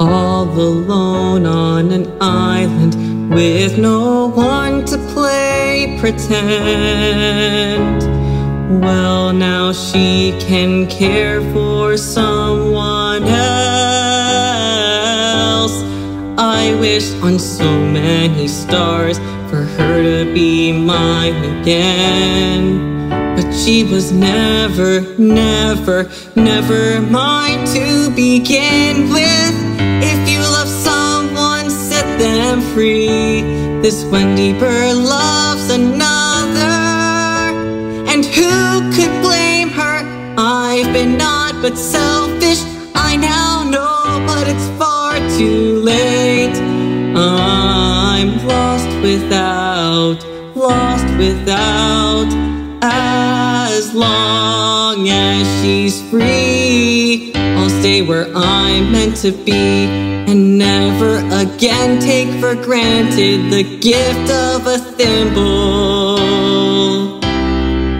all alone on an island with no one to play pretend. Well, now she can care for someone else. I wish on so many stars for her to be mine again. But she was never, never, never mine to begin with. Them free. This Wendy Bird loves another. And who could blame her? I've been naught but selfish. I now know, but it's far too late. I'm lost without, lost without. As long as she's free, I'll stay where I'm meant to be and never again take for granted the gift of a thimble.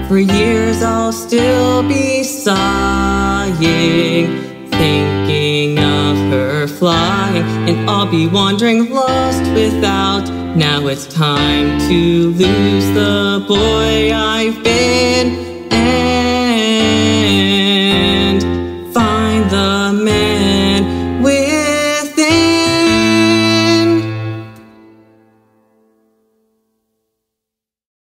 For years I'll still be sighing, thinking of her flying, and I'll be wandering lost without. Now it's time to lose the boy I've been.